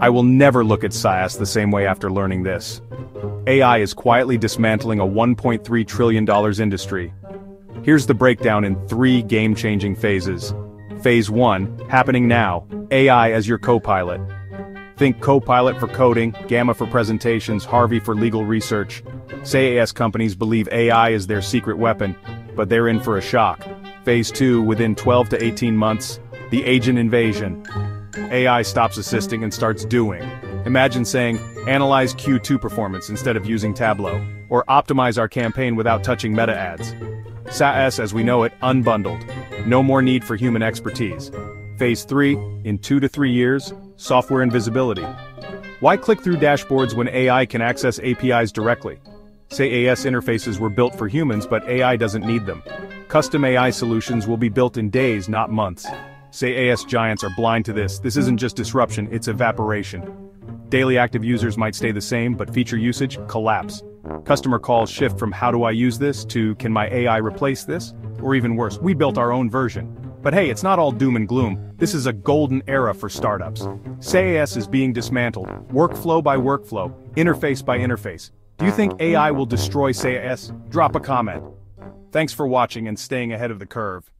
I will never look at SaaS the same way after learning this. AI is quietly dismantling a $1.3 trillion industry. Here's the breakdown in three game-changing phases. Phase 1, happening now, AI as your co-pilot. Think Copilot for coding, Gamma for presentations, Harvey for legal research. SaaS companies believe AI is their secret weapon, but they're in for a shock. Phase 2, within 12 to 18 months, the agent invasion. AI stops assisting and starts doing. Imagine saying, analyze Q2 performance instead of using Tableau, or optimize our campaign without touching meta ads. SaaS as we know it, unbundled. No more need for human expertise. Phase 3, in 2 to 3 years, software invisibility. Why click through dashboards when AI can access APIs directly? SaaS interfaces were built for humans but AI doesn't need them. Custom AI solutions will be built in days, not months. SaaS giants are blind to this, this isn't just disruption, it's evaporation. Daily active users might stay the same, but feature usage, collapse. Customer calls shift from how do I use this to can my AI replace this? Or even worse, we built our own version. But hey, it's not all doom and gloom, this is a golden era for startups. SaaS is being dismantled, workflow by workflow, interface by interface. Do you think AI will destroy SaaS? Drop a comment. Thanks for watching and staying ahead of the curve.